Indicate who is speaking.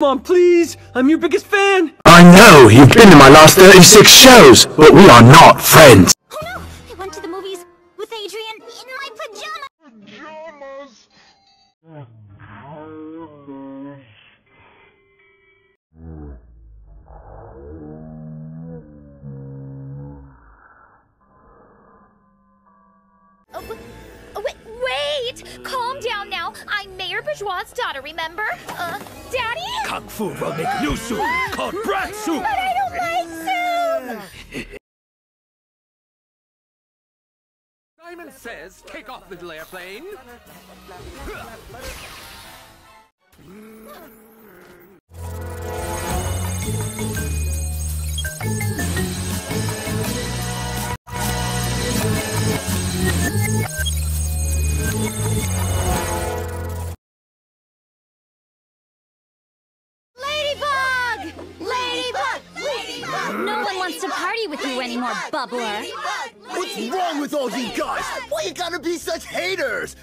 Speaker 1: Come on, please. I'm your biggest fan.
Speaker 2: I know you've been to my last 36 shows, but we are not friends.
Speaker 3: Oh no! I went to the movies with Adrien in my pajamas! Oh, oh, wait, wait! Calm down now. I'm Mayor Bourgeois' daughter, remember? Uh, Daddy?
Speaker 4: Kung Food will make new soup called brat soup.
Speaker 3: But I don't like soup!
Speaker 4: Simon says, take off, little airplane.
Speaker 3: No one wants to party with you anymore, bubbler.
Speaker 5: What's wrong with all you guys? Why you gotta be such haters?